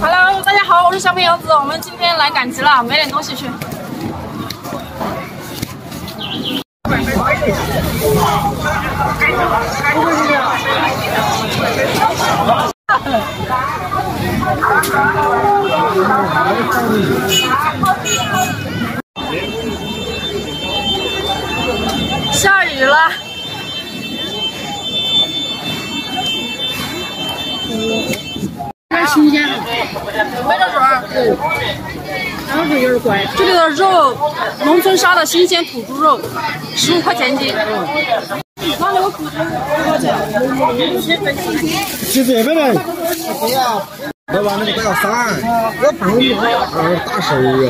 Hello，大家好，我是小朋友子，我们今天来赶集了，买点东西去。下雨了。新鲜了，买点肉儿。然后这里的肉，农村杀的新鲜土猪肉，十五块钱一斤。拿那个骨头多少钱？就这边的。不要，老板，你不要散，我不二打十二哟。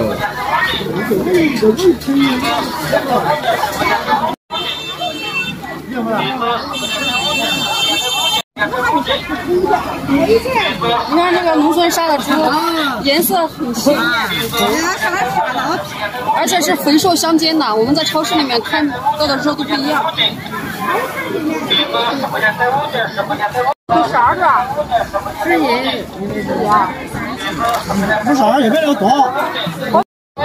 你看这个农村杀的猪，颜色很鲜艳，而且是肥瘦相间的。我们在超市里面看到的肉都不一样。啥子啊？十一，不是二这边那个多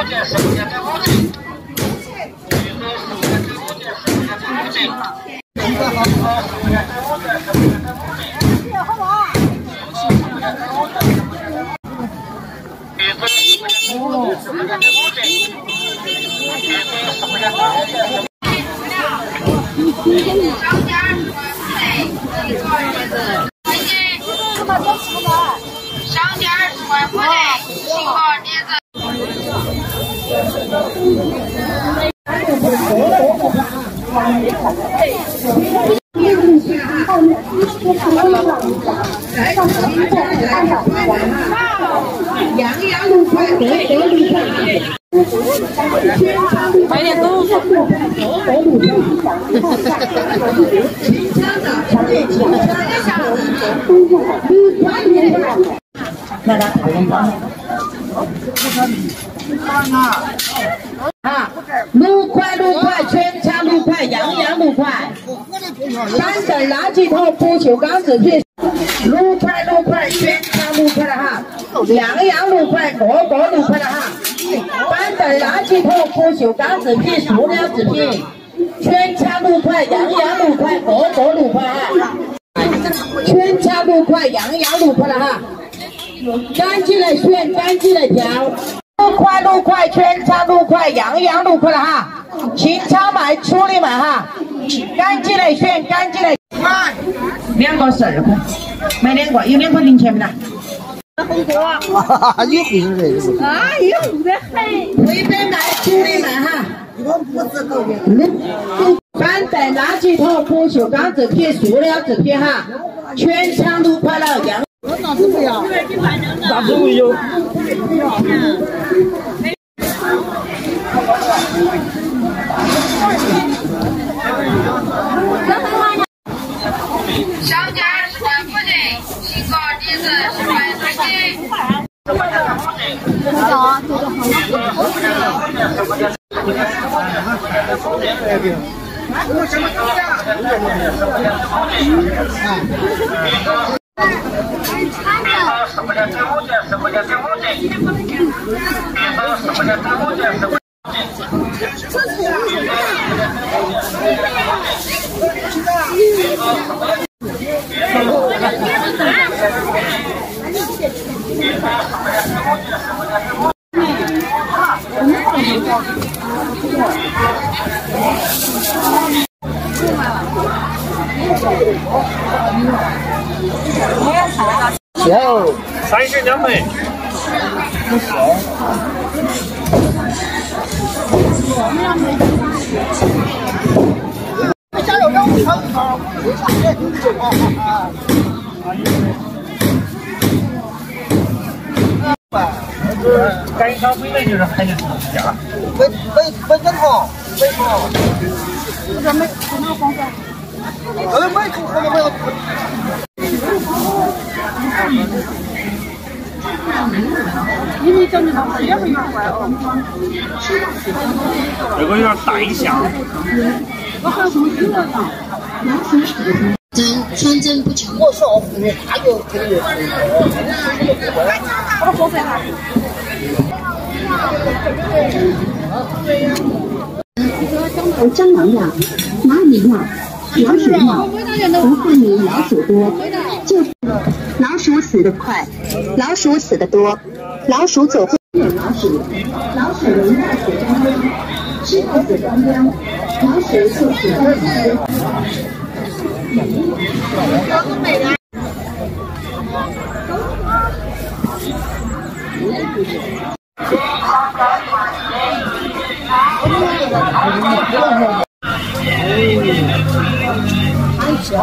点二十块块的，七号碟子。洋洋卤块，德德卤块，买点豆腐。啊，卤块卤块，板凳、垃圾桶、不锈钢制品，六块六块，全场六块了哈，样样六块，个个六块了哈。板凳、垃圾桶、不锈钢制品、塑料制品，全场六块，样样六块，个个六块哈。全场六块，样样六块了哈。赶紧来选，赶紧来挑。六块六块，全场六块，样样六块了哈！清炒卖，处理卖哈！赶紧来选，赶紧来买。两个十二块，买两个，有两块零钱没得？哈哈，有病人这个。哎呦，的很。回本卖，处理卖哈。卤板凳、垃圾桶、不锈钢制品、塑料制品哈，全场卤块了，样。啥子没有？上 gitu. Itu 有。三十两枚。赶上回来就是还得出价。没没没跟头，没头。我这没没那黄色。呃，没头，我没。你没讲的话，两个有点怪哦。这个有点大一箱。我还有什么鱼了呢？真天真不求。我少妇女，他就肯定是。我说啥？蟑螂药、蚂蚁药、老鼠药，不会你老鼠多，就老鼠死得快，老鼠死得多，老鼠走会老鼠，老鼠容易死张标，吃不死张标，老鼠就死张标。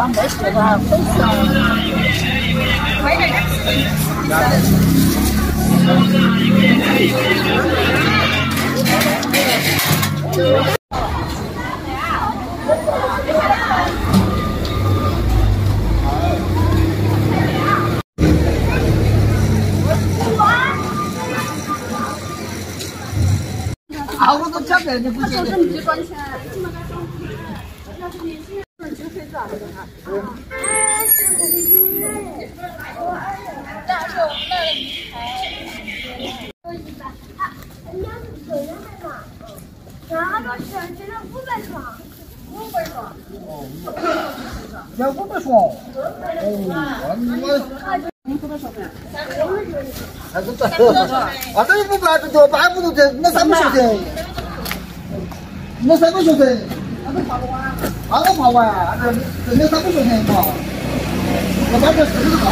啊，我都讲这你不信。这么几赚钱？要五百双。哦，我。还是这，啊，这五百，这叫八五都这，那三百学生，那三百学生，那都爬不完，那都爬不完，这这那三百学生嘛，我当时四十个。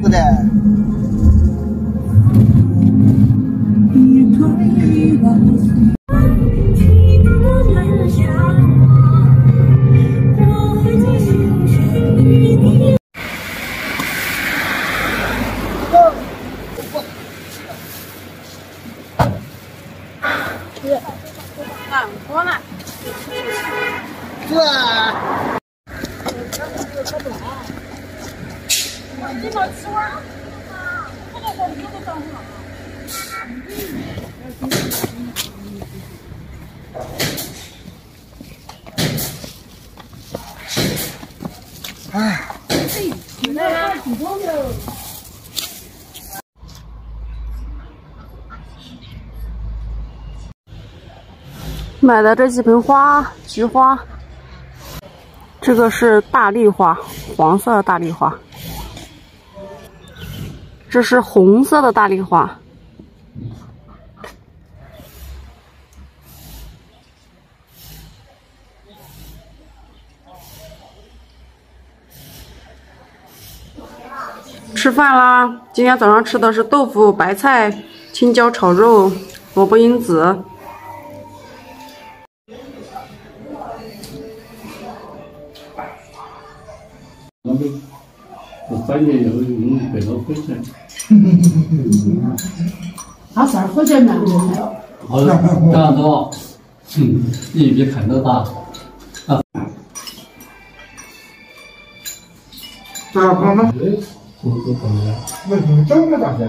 不得。哎。买的这几盆花，菊花，这个是大丽花，黄色的大丽花，这是红色的大丽花。吃饭啦！今天早上吃的是豆腐、白菜、青椒炒肉、萝卜缨子。我半年以后容易变到灰尘。他啥火箭面都没有。好的，这样子哦，嗯，你别看到大。啊。这可能。对，工作怎么样？那你这么大些？